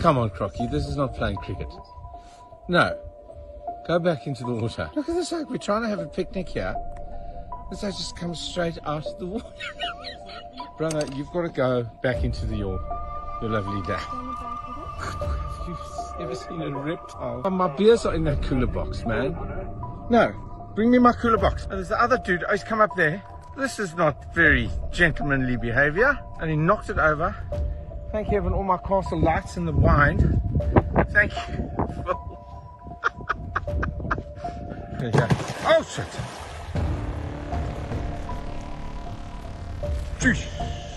come on, Crocky. This is not playing cricket. No. Go back into the water. Look at this oak. We're trying to have a picnic here. This oak just comes straight out of the water. Brother, you've got to go back into the your, your lovely dam. Have you ever seen a reptile? Oh, my beers are in that cooler box, man. No. Bring me my cooler box. And there's the other dude. Oh, he's come up there. This is not very gentlemanly behavior. And he knocked it over. Thank heaven all my Castle Lites in the wine. Thank you. you. Oh shit. Jeez.